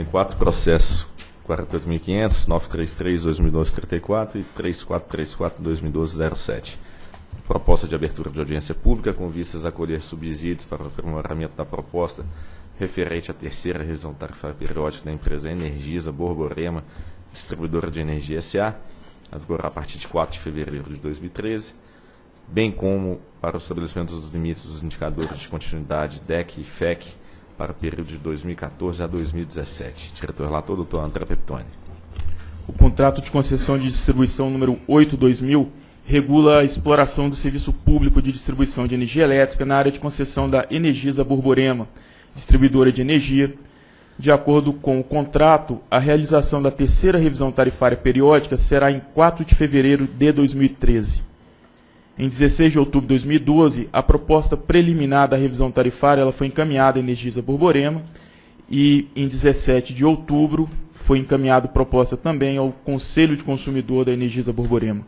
Tem quatro processos. 48.500, 933, 2012, 34 e 3434, 2012, 07. Proposta de abertura de audiência pública com vistas a colher subsídios para o aprimoramento da proposta referente à terceira revisão tarifária periódica da empresa Energisa Borborema, distribuidora de energia SA, a vigorar a partir de 4 de fevereiro de 2013, bem como para o estabelecimento dos limites dos indicadores de continuidade DEC e FEC para o período de 2014 a 2017. Diretor relator, doutor André Peptoni. O contrato de concessão de distribuição número 8-2000 regula a exploração do serviço público de distribuição de energia elétrica na área de concessão da Energisa Borborema, distribuidora de energia. De acordo com o contrato, a realização da terceira revisão tarifária periódica será em 4 de fevereiro de 2013. Em 16 de outubro de 2012, a proposta preliminar da revisão tarifária ela foi encaminhada à Energisa Borborema e em 17 de outubro foi encaminhada proposta também ao Conselho de Consumidor da Energisa Borborema.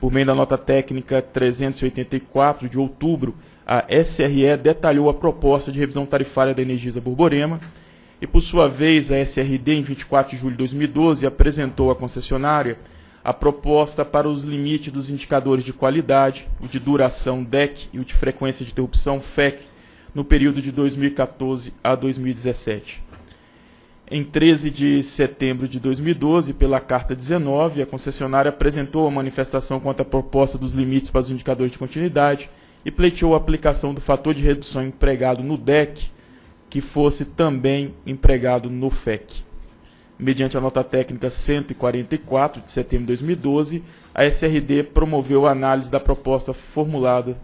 Por meio da nota técnica 384 de outubro, a SRE detalhou a proposta de revisão tarifária da Energisa Borborema e, por sua vez, a SRD, em 24 de julho de 2012, apresentou à concessionária a proposta para os limites dos indicadores de qualidade, o de duração DEC e o de frequência de interrupção FEC, no período de 2014 a 2017. Em 13 de setembro de 2012, pela Carta 19, a concessionária apresentou a manifestação contra a proposta dos limites para os indicadores de continuidade e pleiteou a aplicação do fator de redução empregado no DEC, que fosse também empregado no FEC. Mediante a nota técnica 144 de setembro de 2012, a SRD promoveu a análise da proposta formulada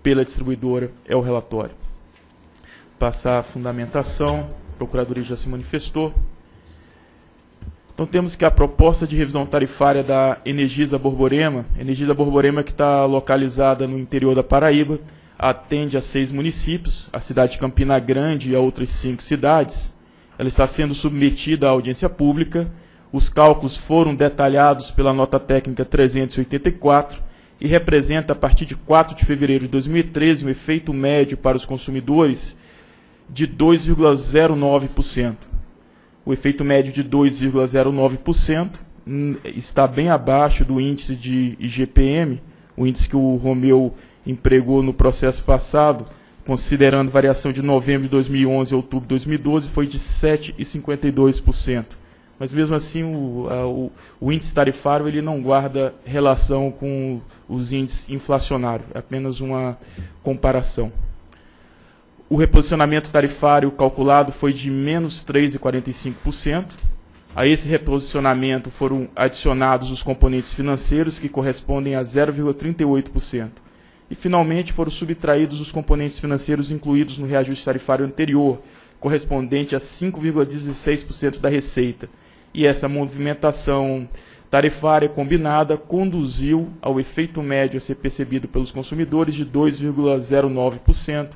pela distribuidora, é o relatório. Passar a fundamentação, a Procuradoria já se manifestou. Então temos que a proposta de revisão tarifária da Energisa Borborema, Energisa Borborema que está localizada no interior da Paraíba, atende a seis municípios, a cidade de Campina Grande e a outras cinco cidades. Ela está sendo submetida à audiência pública. Os cálculos foram detalhados pela nota técnica 384 e representa, a partir de 4 de fevereiro de 2013, um efeito médio para os consumidores de 2,09% o efeito médio de 2,09% hum, está bem abaixo do índice de IGPM, o índice que o Romeu empregou no processo passado, considerando variação de novembro de 2011 a outubro de 2012, foi de 7,52%. Mas mesmo assim, o, a, o, o, índice tarifário ele não guarda relação com os índices inflacionários, é apenas uma comparação o reposicionamento tarifário calculado foi de menos 3,45%. A esse reposicionamento foram adicionados os componentes financeiros, que correspondem a 0,38%. E, finalmente, foram subtraídos os componentes financeiros incluídos no reajuste tarifário anterior, correspondente a 5,16% da receita. E essa movimentação tarifária combinada conduziu ao efeito médio a ser percebido pelos consumidores de 2,09%,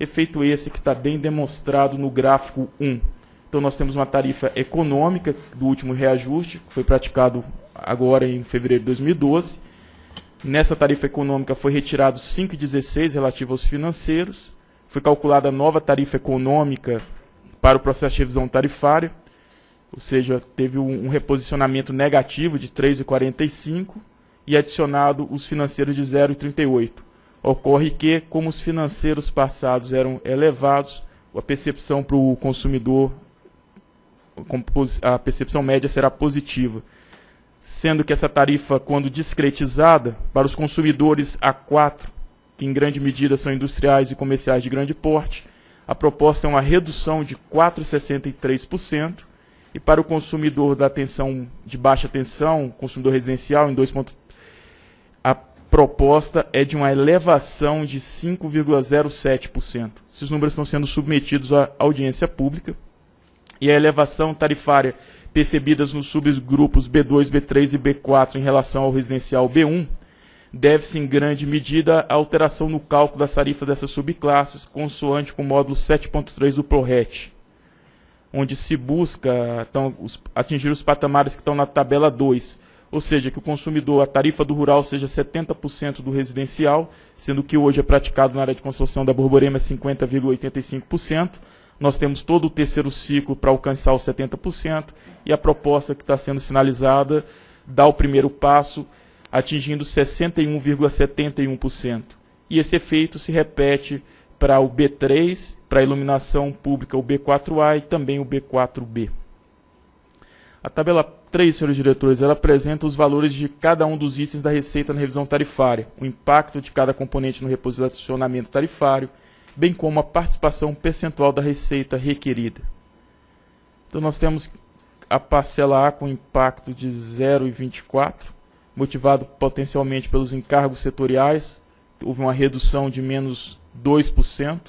efeito esse que está bem demonstrado no gráfico 1. Então nós temos uma tarifa econômica do último reajuste, que foi praticado agora em fevereiro de 2012. Nessa tarifa econômica foi retirado 5,16 relativo aos financeiros. Foi calculada nova tarifa econômica para o processo de revisão tarifária, ou seja, teve um reposicionamento negativo de 3,45 e adicionado os financeiros de 0,38. Ocorre que, como os financeiros passados eram elevados, a percepção para o consumidor, a percepção média será positiva. Sendo que essa tarifa, quando discretizada, para os consumidores A4, que em grande medida são industriais e comerciais de grande porte, a proposta é uma redução de 4,63%, e para o consumidor da tensão de baixa tensão, consumidor residencial, em 2,3%, a proposta é de uma elevação de 5,07%. Esses números estão sendo submetidos à audiência pública e a elevação tarifária percebidas nos subgrupos B2, B3 e B4 em relação ao residencial B1 deve-se em grande medida à alteração no cálculo das tarifas dessas subclasses, consoante com o módulo 7.3 do ProRet, onde se busca então, os, atingir os patamares que estão na tabela 2, ou seja, que o consumidor, a tarifa do rural seja 70% do residencial, sendo que hoje é praticado na área de construção da Borborema 50,85%, Nós temos todo o terceiro ciclo para alcançar os 70% e a proposta que está sendo sinalizada dá o primeiro passo, atingindo 61,71%. E esse efeito se repete para o B3, para a iluminação pública o B4A e também o B4B. A tabela 3, senhores diretores, ela apresenta os valores de cada um dos itens da receita na revisão tarifária, o impacto de cada componente no reposicionamento tarifário, bem como a participação percentual da receita requerida. Então nós temos a parcela A com impacto de 0,24, motivado potencialmente pelos encargos setoriais, houve uma redução de menos 2%,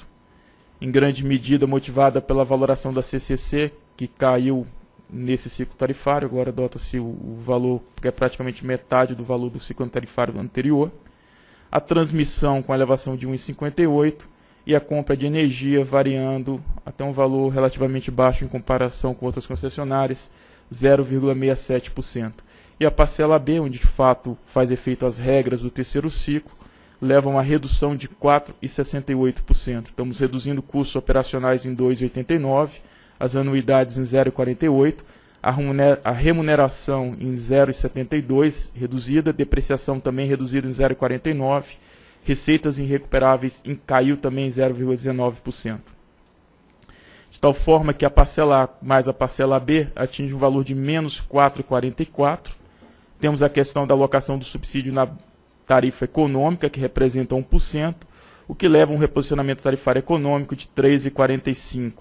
em grande medida motivada pela valoração da CCC, que caiu nesse ciclo tarifário, agora adota-se o, valor que é praticamente metade do valor do ciclo tarifário anterior. A transmissão com elevação de 1,58 e a compra de energia variando até um valor relativamente baixo em comparação com outras concessionárias, 0,67%. E a parcela B, onde de fato faz efeito as regras do terceiro ciclo, leva a uma redução de 4,68%. Estamos reduzindo custos operacionais em 2,89%, as anuidades em 0,48%, a remuneração em 0,72%, reduzida, depreciação também reduzida em 0,49%, receitas irrecuperáveis caiu também em 0,19%. De tal forma que a parcela A mais a parcela B atinge um valor de menos 4,44%. Temos a questão da alocação do subsídio na tarifa econômica, que representa 1%, o que leva a um reposicionamento tarifário econômico de 3,45%,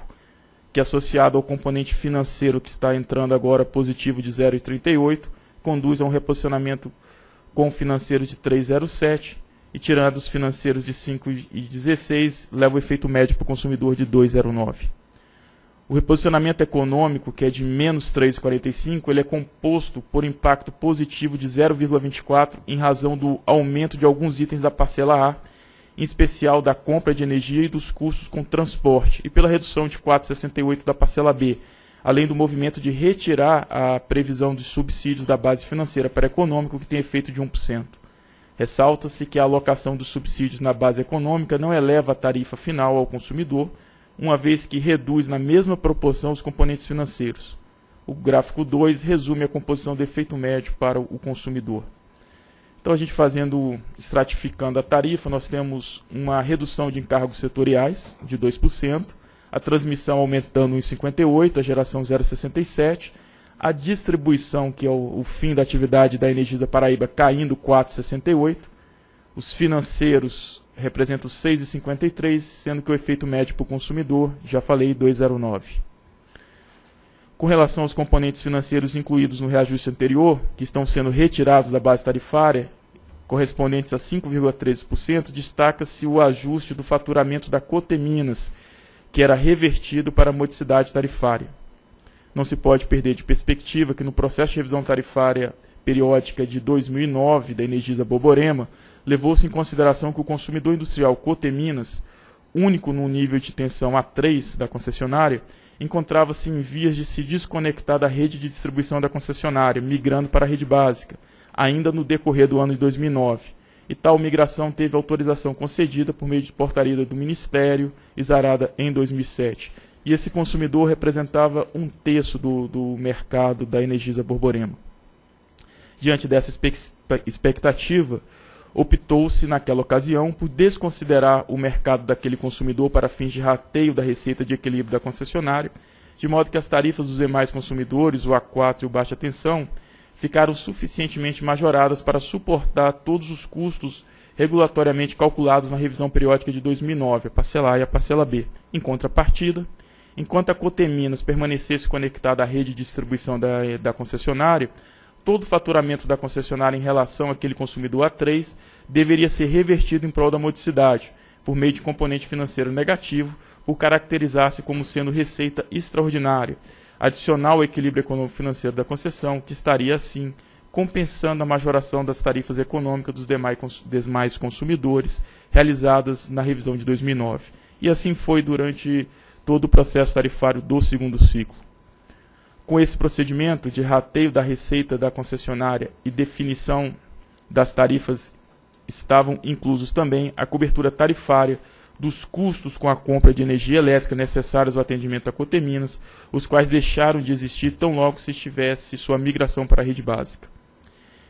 que associado ao componente financeiro que está entrando agora positivo de 0,38%, conduz a um reposicionamento com financeiro de 3,07% e tirando os financeiros de 5,16, leva o efeito médio para o consumidor de 2,09. O reposicionamento econômico, que é de menos 3,45, ele é composto por impacto positivo de 0,24 em razão do aumento de alguns itens da parcela A, em especial da compra de energia e dos custos com transporte, e pela redução de 4,68 da parcela B, além do movimento de retirar a previsão de subsídios da base financeira para econômico, que tem efeito de 1%. Ressalta-se que a alocação dos subsídios na base econômica não eleva a tarifa final ao consumidor, uma vez que reduz na mesma proporção os componentes financeiros. O gráfico 2 resume a composição do efeito médio para o consumidor. Então, a gente fazendo, estratificando a tarifa, nós temos uma redução de encargos setoriais de 2%, a transmissão aumentando em 58%, a geração 0,67%, a distribuição, que é o, o, fim da atividade da Energisa Paraíba, caindo 4,68%, os financeiros representam 6,53, sendo que o efeito médio para o consumidor, já falei, 2,09. Com relação aos componentes financeiros incluídos no reajuste anterior, que estão sendo retirados da base tarifária, correspondentes a 5,13%, destaca-se o ajuste do faturamento da Coteminas, que era revertido para a modicidade tarifária. Não se pode perder de perspectiva que no processo de revisão tarifária periódica de 2009 da Energisa Boborema, levou-se em consideração que o consumidor industrial Coteminas, único no nível de tensão A3 da concessionária, encontrava-se em vias de se desconectar da rede de distribuição da concessionária, migrando para a rede básica, ainda no decorrer do ano de 2009. E tal migração teve autorização concedida por meio de portaria do Ministério, exarada em 2007. E esse consumidor representava um terço do, do mercado da Energisa Borborema. Diante dessa expectativa, optou-se naquela ocasião por desconsiderar o mercado daquele consumidor para fins de rateio da receita de equilíbrio da concessionária, de modo que as tarifas dos demais consumidores, o A4 e o baixa tensão, ficaram suficientemente majoradas para suportar todos os custos regulatoriamente calculados na revisão periódica de 2009, a parcela A e a parcela B. Em contrapartida, enquanto a Coteminas permanecesse conectada à rede de distribuição da, da concessionária, todo o faturamento da concessionária em relação àquele consumidor A3 deveria ser revertido em prol da modicidade, por meio de componente financeiro negativo, por caracterizar-se como sendo receita extraordinária, adicional ao equilíbrio econômico-financeiro da concessão, que estaria, assim, compensando a majoração das tarifas econômicas dos demais consumidores realizadas na revisão de 2009. E assim foi durante todo o processo tarifário do segundo ciclo. Com esse procedimento de rateio da receita da concessionária e definição das tarifas estavam inclusos também a cobertura tarifária dos custos com a compra de energia elétrica necessários ao atendimento a Coteminas, os quais deixaram de existir tão logo se estivesse sua migração para a rede básica.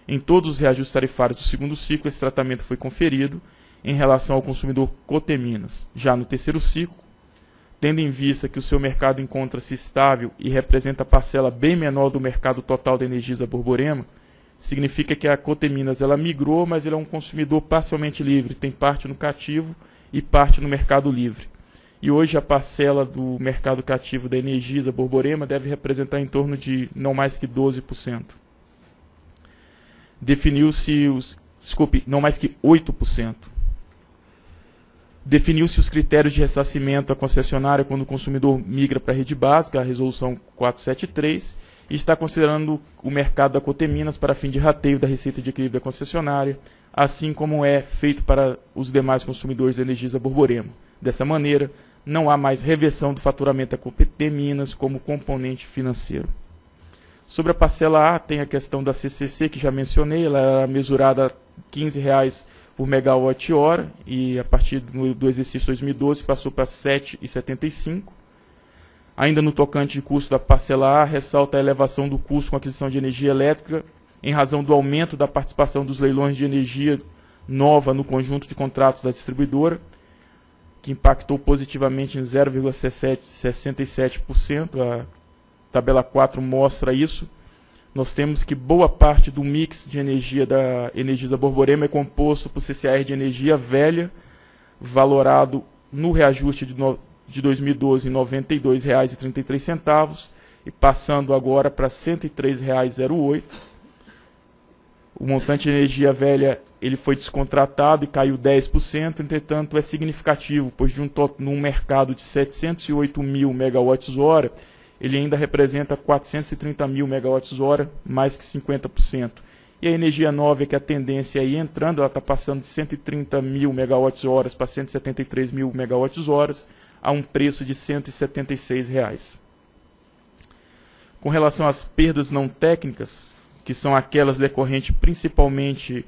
Em todos os reajustes tarifários do segundo ciclo, esse tratamento foi conferido em relação ao consumidor Coteminas. Já no terceiro ciclo, tendo em vista que o seu mercado encontra-se estável e representa parcela bem menor do mercado total da Energisa Borborema, significa que a Coteminas ela migrou, mas ele é um consumidor parcialmente livre, tem parte no cativo e parte no mercado livre. E hoje a parcela do mercado cativo da Energisa Borborema deve representar em torno de não mais que 12%. Definiu-se os. Desculpe, não mais que 8%. Definiu-se os critérios de ressarcimento à concessionária quando o consumidor migra para a rede básica, a resolução 473, e está considerando o mercado da Coteminas para fim de rateio da receita de equilíbrio da concessionária, assim como é feito para os demais consumidores da Borborema. Dessa maneira, não há mais reversão do faturamento da CPT Minas como componente financeiro. Sobre a parcela A, tem a questão da CCC, que já mencionei, ela era mesurada R$ 15,00 por megawatt-hora e a partir do, exercício 2012 passou para R$ 7,75. Ainda no tocante de custo da parcela A, ressalta a elevação do custo com aquisição de energia elétrica em razão do aumento da participação dos leilões de energia nova no conjunto de contratos da distribuidora, que impactou positivamente em 0,67%. A tabela 4 mostra isso. Nós temos que boa parte do mix de energia da Energisa Borborema é composto por CCR de energia velha, valorado no reajuste de, no, de 2012 em R$ 92,33 e passando agora para R$ 103,08 o montante de energia velha ele foi descontratado e caiu 10%, entretanto é significativo, pois de um, num mercado de 708 mil megawatts-hora, ele ainda representa 430 mil megawatts-hora, mais que 50%. E a energia nova, que a tendência aí entrando, ela está passando de 130 mil megawatts-horas para 173 mil megawatts-horas, a um preço de 176 reais. Com relação às perdas não técnicas, que são aquelas decorrentes principalmente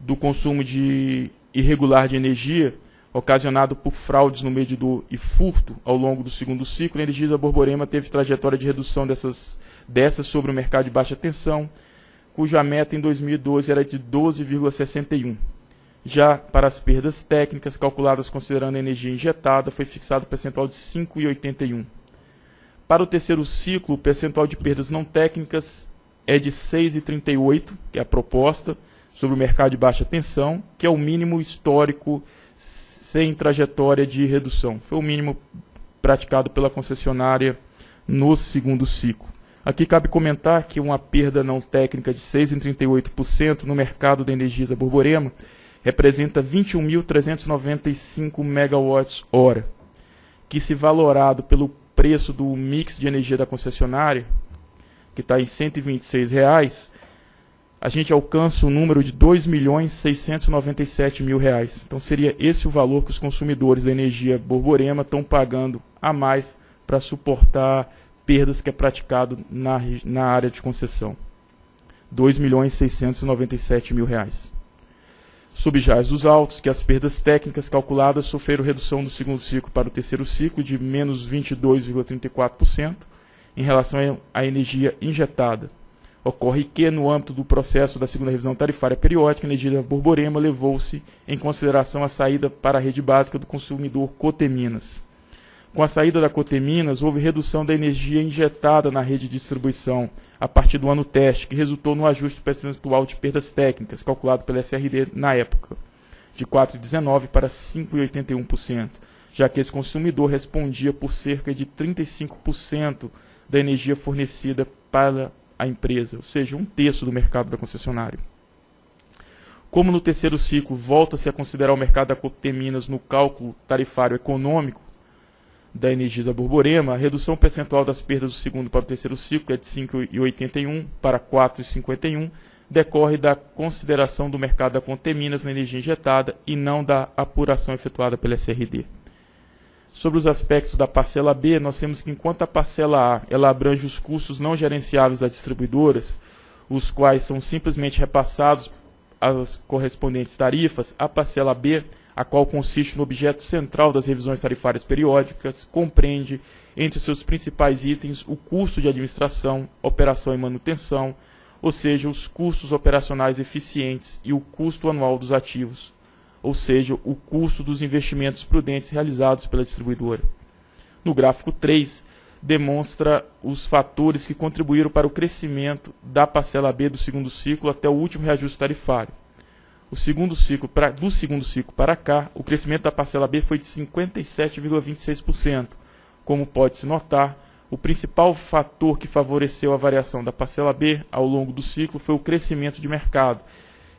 do consumo de irregular de energia, ocasionado por fraudes no medidor e furto ao longo do segundo ciclo, a energia da Borborema teve trajetória de redução dessas, dessas sobre o mercado de baixa tensão, cuja meta em 2012 era de 12,61. Já para as perdas técnicas, calculadas considerando a energia injetada, foi fixado o percentual de 5,81. Para o terceiro ciclo, o percentual de perdas não técnicas é de 6,38, que é a proposta, sobre o mercado de baixa tensão, que é o mínimo histórico sem trajetória de redução. Foi o mínimo praticado pela concessionária no segundo ciclo. Aqui cabe comentar que uma perda não técnica de 6,38% no mercado da Energisa Borborema representa 21.395 megawatts-hora, que se valorado pelo preço do mix de energia da concessionária, que está em 126 reais, a gente alcança o número de R$ 2 milhões 697 mil reais. Então seria esse o valor que os consumidores da energia Borborema estão pagando a mais para suportar perdas que é praticado na, na área de concessão. R$ 2 milhões 697 mil reais. Subjaz dos autos, que as perdas técnicas calculadas sofreram redução do segundo ciclo para o terceiro ciclo de menos 22,34%, em relação à energia injetada. Ocorre que, no âmbito do processo da segunda revisão tarifária periódica, a energia da Borborema levou-se em consideração a saída para a rede básica do consumidor Coteminas. Com a saída da Coteminas, houve redução da energia injetada na rede de distribuição a partir do ano teste, que resultou no ajuste percentual de perdas técnicas, calculado pela SRD na época, de 4,19% para 5,81%, já que esse consumidor respondia por cerca de 35% da energia fornecida para a empresa, ou seja, um terço do mercado da concessionária. Como no terceiro ciclo volta-se a considerar o mercado da Coteminas no cálculo tarifário econômico da Energisa Borborema, a redução percentual das perdas do segundo para o terceiro ciclo é de 5,81 para 4,51, decorre da consideração do mercado da Conteminas na energia injetada e não da apuração efetuada pela SRD. Sobre os aspectos da parcela B, nós temos que enquanto a parcela A ela abrange os custos não gerenciáveis das distribuidoras, os quais são simplesmente repassados às correspondentes tarifas, a parcela B a qual consiste no objeto central das revisões tarifárias periódicas, compreende entre seus principais itens o custo de administração, operação e manutenção, ou seja, os custos operacionais eficientes e o custo anual dos ativos, ou seja, o custo dos investimentos prudentes realizados pela distribuidora. No gráfico 3, demonstra os fatores que contribuíram para o crescimento da parcela B do segundo ciclo até o último reajuste tarifário. O segundo ciclo, pra, do segundo ciclo para cá, o crescimento da parcela B foi de 57,26%. Como pode-se notar, o principal fator que favoreceu a variação da parcela B ao longo do ciclo foi o crescimento de mercado,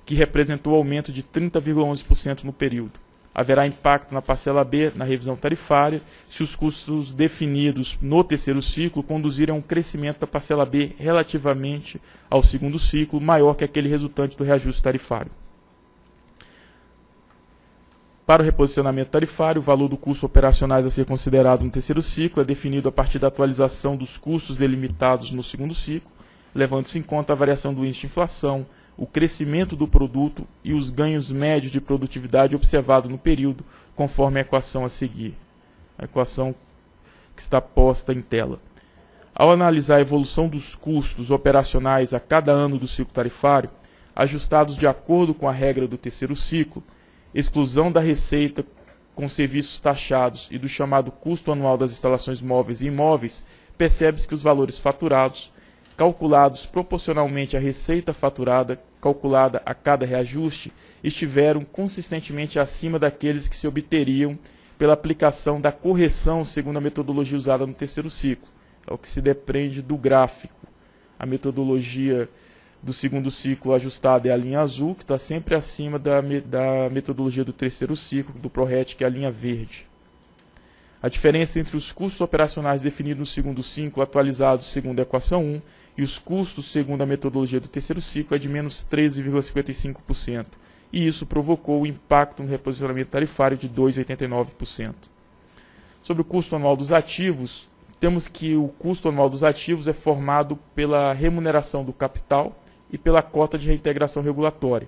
que representou aumento de 30,11% no período haverá impacto na parcela B na revisão tarifária se os custos definidos no terceiro ciclo conduzirem a um crescimento da parcela B relativamente ao segundo ciclo maior que aquele resultante do reajuste tarifário. Para o reposicionamento tarifário, o valor do custo operacionais a ser considerado no terceiro ciclo é definido a partir da atualização dos custos delimitados no segundo ciclo, levando-se em conta a variação do índice de inflação, o crescimento do produto e os ganhos médios de produtividade observados no período, conforme a equação a seguir. A equação que está posta em tela. Ao analisar a evolução dos custos operacionais a cada ano do ciclo tarifário, ajustados de acordo com a regra do terceiro ciclo, exclusão da receita com serviços taxados e do chamado custo anual das instalações móveis e imóveis, percebe-se que os valores faturados calculados proporcionalmente à receita faturada, calculada a cada reajuste, estiveram consistentemente acima daqueles que se obteriam pela aplicação da correção segundo a metodologia usada no terceiro ciclo. É o que se depende do gráfico. A metodologia do segundo ciclo ajustada é a linha azul, que está sempre acima da, da metodologia do terceiro ciclo, do ProRet, que é a linha verde. A diferença entre os custos operacionais definidos no segundo ciclo, atualizados segundo a equação 1, e os custos, segundo a metodologia do terceiro ciclo, é de menos 13,55%. E isso provocou o impacto no reposicionamento tarifário de 2,89%. Sobre o custo anual dos ativos, temos que o custo anual dos ativos é formado pela remuneração do capital e pela cota de reintegração regulatória.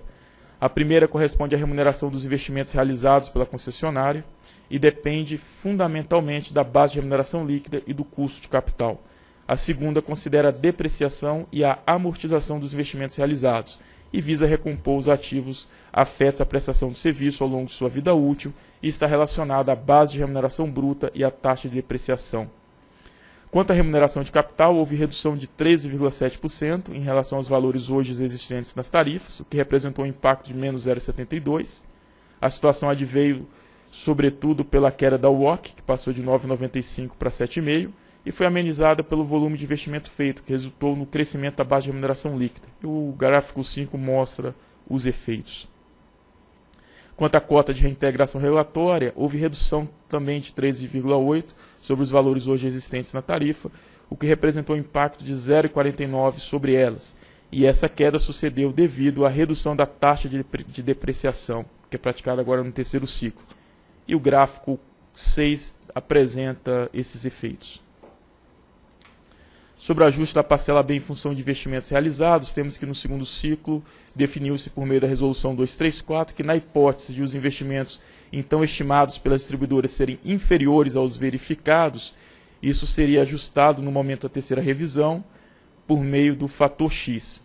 A primeira corresponde à remuneração dos investimentos realizados pela concessionária e depende fundamentalmente da base de remuneração líquida e do custo de capital. A segunda considera a depreciação e a amortização dos investimentos realizados e visa recompor os ativos afetos à prestação do serviço ao longo de sua vida útil e está relacionada à base de remuneração bruta e à taxa de depreciação. Quanto à remuneração de capital, houve redução de 13,7% em relação aos valores hoje existentes nas tarifas, o que representou um impacto de menos 0,72%. A situação adveio, sobretudo, pela queda da UOC, que passou de 9,95% para 7,5%, e foi amenizada pelo volume de investimento feito, que resultou no crescimento da base de remuneração líquida. O gráfico 5 mostra os efeitos. Quanto à cota de reintegração regulatória, houve redução também de 13,8% sobre os valores hoje existentes na tarifa, o que representou um impacto de 0,49% sobre elas. E essa queda sucedeu devido à redução da taxa de depreciação, que é praticada agora no terceiro ciclo. E o gráfico 6 apresenta esses efeitos. Sobre o ajuste da parcela B em função de investimentos realizados, temos que no segundo ciclo definiu-se por meio da resolução 234 que na hipótese de os investimentos então estimados pelas distribuidoras serem inferiores aos verificados, isso seria ajustado no momento da terceira revisão por meio do fator X.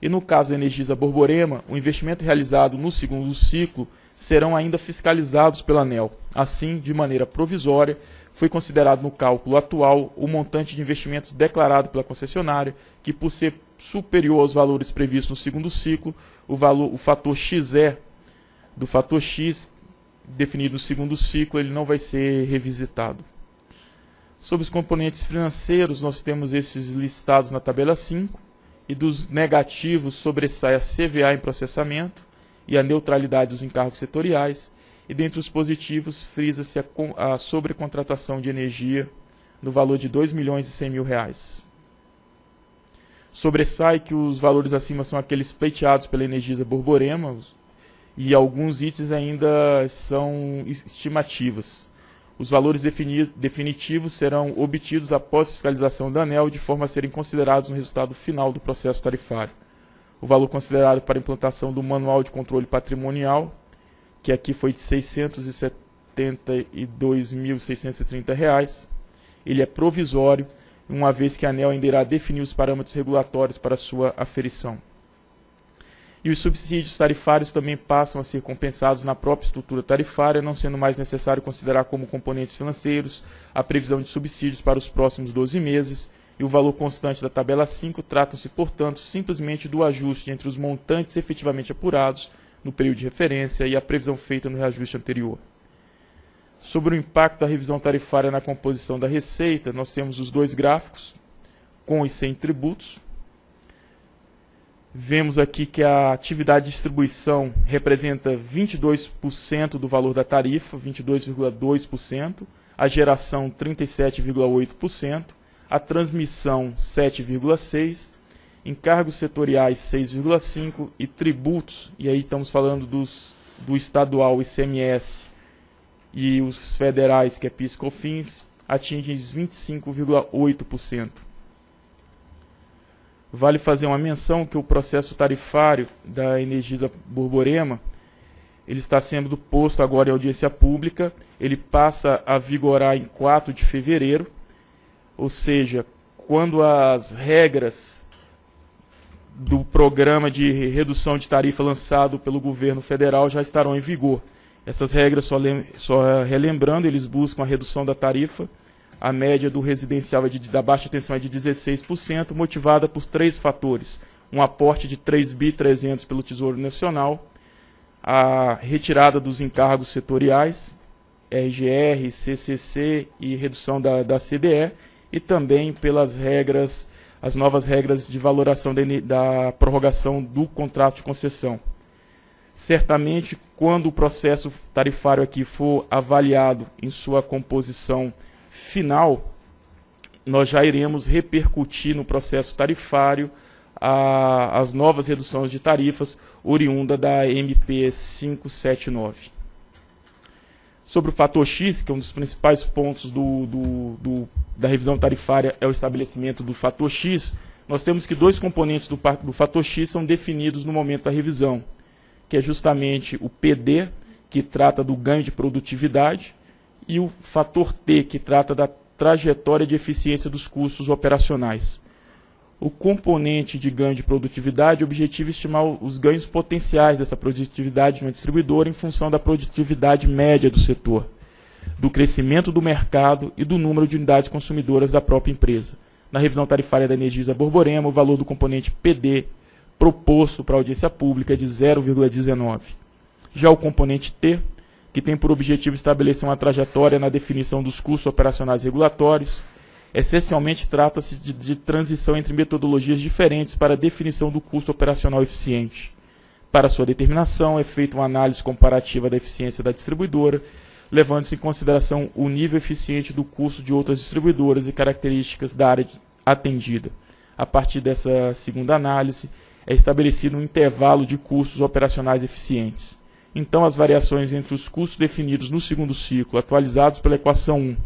E no caso da Energisa Borborema, o investimento realizado no segundo ciclo serão ainda fiscalizados pela ANEL. Assim, de maneira provisória, foi considerado no cálculo atual o montante de investimentos declarado pela concessionária, que por ser superior aos valores previstos no segundo ciclo, o, valor, o fator XE do fator X definido no segundo ciclo, ele não vai ser revisitado. Sobre os componentes financeiros, nós temos esses listados na tabela 5, e dos negativos sobressai a CVA em processamento e a neutralidade dos encargos setoriais, e dentre os positivos, frisa-se a, a sobrecontratação de energia no valor de 2 milhões e 100 mil reais. Sobressai que os valores acima são aqueles pleiteados pela Energisa Borborema e alguns itens ainda são estimativas. Os valores definitivos serão obtidos após fiscalização da ANEL de forma a serem considerados no resultado final do processo tarifário. O valor considerado para implantação do Manual de Controle Patrimonial que aqui foi de R$ 672.630. Ele é provisório, uma vez que a ANEL ainda irá definir os parâmetros regulatórios para sua aferição. E os subsídios tarifários também passam a ser compensados na própria estrutura tarifária, não sendo mais necessário considerar como componentes financeiros a previsão de subsídios para os próximos 12 meses, e o valor constante da tabela 5 tratam-se, portanto, simplesmente do ajuste entre os montantes efetivamente apurados no período de referência e a previsão feita no reajuste anterior. Sobre o impacto da revisão tarifária na composição da receita, nós temos os dois gráficos, com e sem tributos. Vemos aqui que a atividade de distribuição representa 22% do valor da tarifa, 22,2%, a geração 37,8%, a transmissão 7,6%, encargos setoriais 6,5% e tributos, e aí estamos falando dos, do estadual ICMS e os federais, que é PIS COFINS, atingem 25,8%. Vale fazer uma menção que o processo tarifário da Energisa Borborema ele está sendo posto agora em audiência pública, ele passa a vigorar em 4 de fevereiro, ou seja, quando as regras do programa de redução de tarifa lançado pelo governo federal já estarão em vigor. Essas regras, só, só relembrando, eles buscam a redução da tarifa, a média do residencial é de, da baixa tensão é de 16%, motivada por três fatores. Um aporte de 3 bi 300 pelo Tesouro Nacional, a retirada dos encargos setoriais, RGR, CCC e redução da, da CDE, e também pelas regras, as novas regras de valoração da, prorrogação do contrato de concessão. Certamente, quando o processo tarifário aqui for avaliado em sua composição final, nós já iremos repercutir no processo tarifário a, as novas reduções de tarifas oriunda da MP 579. Sobre o fator X, que é um dos principais pontos do, do, do, da revisão tarifária, é o estabelecimento do fator X, nós temos que dois componentes do, do fator X são definidos no momento da revisão, que é justamente o PD, que trata do ganho de produtividade, e o fator T, que trata da trajetória de eficiência dos custos operacionais o componente de ganho de produtividade, o objetivo é estimar os ganhos potenciais dessa produtividade de uma distribuidora em função da produtividade média do setor, do crescimento do mercado e do número de unidades consumidoras da própria empresa. Na revisão tarifária da Energisa Borborema, o valor do componente PD proposto para a audiência pública é de 0,19. Já o componente T, que tem por objetivo estabelecer uma trajetória na definição dos custos operacionais regulatórios, Essencialmente, trata-se de, de transição entre metodologias diferentes para a definição do custo operacional eficiente. Para sua determinação, é feita uma análise comparativa da eficiência da distribuidora, levando-se em consideração o nível eficiente do custo de outras distribuidoras e características da área atendida. A partir dessa segunda análise, é estabelecido um intervalo de custos operacionais eficientes. Então, as variações entre os custos definidos no segundo ciclo, atualizados pela equação 1,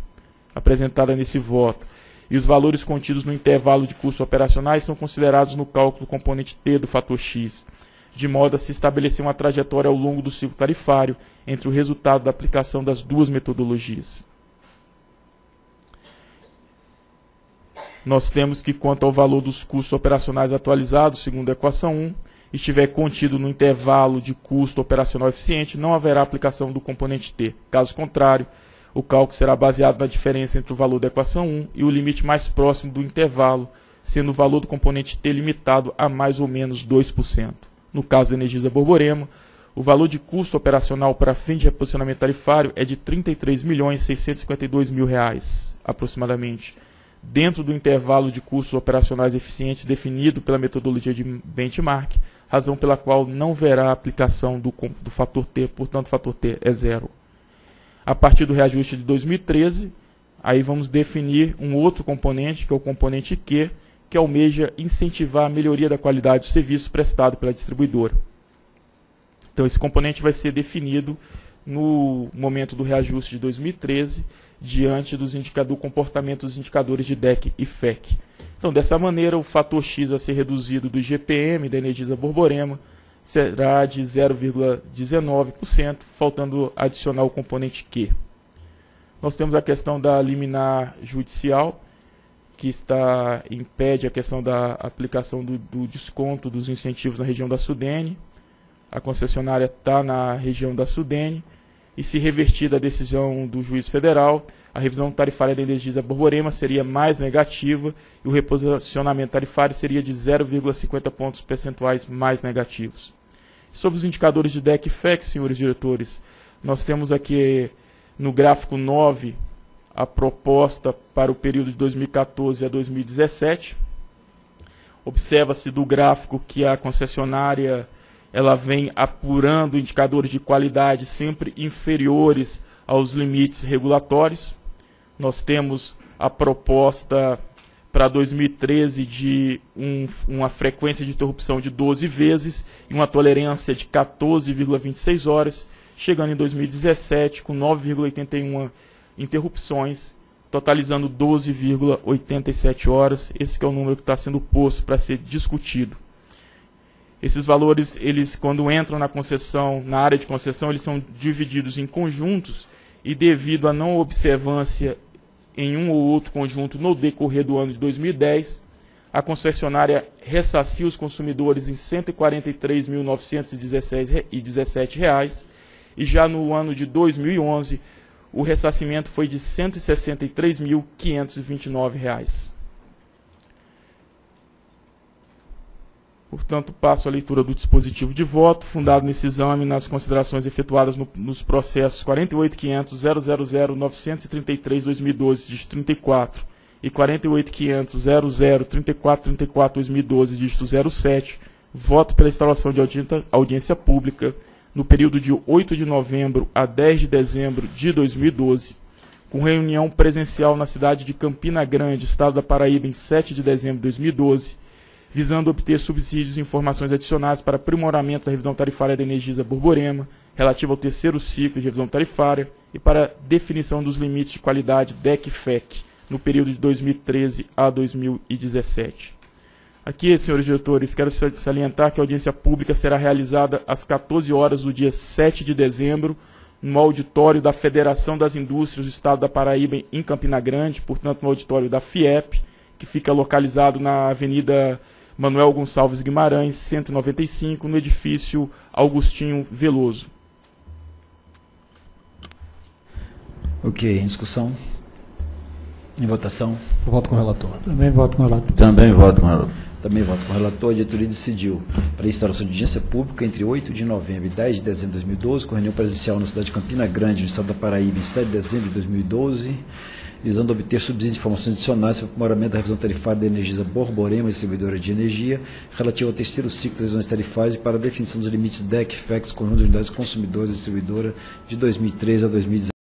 apresentada nesse voto, e os valores contidos no intervalo de custos operacionais são considerados no cálculo do componente T do fator X, de modo a se estabelecer uma trajetória ao longo do ciclo tarifário entre o resultado da aplicação das duas metodologias. Nós temos que, quanto ao valor dos custos operacionais atualizados, segundo a equação 1, estiver contido no intervalo de custo operacional eficiente, não haverá aplicação do componente T. Caso contrário, o cálculo será baseado na diferença entre o valor da equação 1 e o limite mais próximo do intervalo, sendo o valor do componente T limitado a mais ou menos 2%. No caso da Energisa Borborema, o valor de custo operacional para fim de reposicionamento tarifário é de R$ 33.652.000, mil reais, aproximadamente, dentro do intervalo de custos operacionais eficientes definido pela metodologia de benchmark, razão pela qual não verá aplicação do, do fator T, portanto, o fator T é zero. A partir do reajuste de 2013, aí vamos definir um outro componente, que é o componente Q, que almeja incentivar a melhoria da qualidade do serviço prestado pela distribuidora. Então, esse componente vai ser definido no momento do reajuste de 2013, diante dos indicador, do comportamento dos indicadores de DEC e FEC. Então, dessa maneira, o fator X a ser reduzido do IGPM da Energisa Borborema será de 0,19%, faltando adicionar o componente Q. Nós temos a questão da liminar judicial, que está impede a questão da aplicação do, do desconto dos incentivos na região da Sudene. A concessionária está na região da Sudene e se revertida a decisão do juiz federal, a revisão tarifária da Energisa Borborema seria mais negativa e o reposicionamento tarifário seria de 0,50 pontos percentuais mais negativos. Sobre os indicadores de DEC e FEC, senhores diretores, nós temos aqui no gráfico 9 a proposta para o período de 2014 a 2017. Observa-se do gráfico que a concessionária ela vem apurando indicadores de qualidade sempre inferiores aos limites regulatórios. Nós temos a proposta para 2013 de um, uma frequência de interrupção de 12 vezes e uma tolerância de 14,26 horas, chegando em 2017 com 9,81 interrupções, totalizando 12,87 horas. Esse é o número que está sendo posto para ser discutido. Esses valores, eles quando entram na concessão, na área de concessão, eles são divididos em conjuntos e devido à não observância em um ou outro conjunto no decorrer do ano de 2010, a concessionária ressarciu os consumidores em R$ 143.917 e já no ano de 2011 o ressarcimento foi de R$ 163.529. Portanto, passo a leitura do dispositivo de voto, fundado nesse exame nas considerações efetuadas no, nos processos 48.500.000.933.2012, dígito 34, e 48.500.00.3434.2012, dígito 07, voto pela instalação de audiência, audiência pública no período de 8 de novembro a 10 de dezembro de 2012, com reunião presencial na cidade de Campina Grande, estado da Paraíba, em 7 de dezembro de 2012, visando obter subsídios e informações adicionais para aprimoramento da revisão tarifária da Energisa Borborema, relativa ao terceiro ciclo de revisão tarifária, e para definição dos limites de qualidade DEC e FEC, no período de 2013 a 2017. Aqui, senhores diretores, quero salientar que a audiência pública será realizada às 14 horas do dia 7 de dezembro, no auditório da Federação das Indústrias do Estado da Paraíba, em Campina Grande, portanto, no auditório da FIEP, que fica localizado na Avenida Manuel Gonçalves Guimarães, 195, no edifício Augustinho Veloso. Ok, em discussão. Em votação. Voto com o relator. Também voto com o relator. Também voto com o relator. Também voto com o relator. A diretoria decidiu para a instalação de audiência pública entre 8 de novembro e 10 de dezembro de 2012, com reunião presencial na cidade de Campina Grande, no estado da Paraíba, em 7 de dezembro de 2012 visando obter subsídios e informações adicionais para o aprimoramento da revisão tarifária da Energisa Borborema, distribuidora de energia, relativo ao terceiro ciclo das revisões tarifárias e para a definição dos limites DEC, FEX, conjunto de unidades consumidoras distribuidora de 2013 a 2017.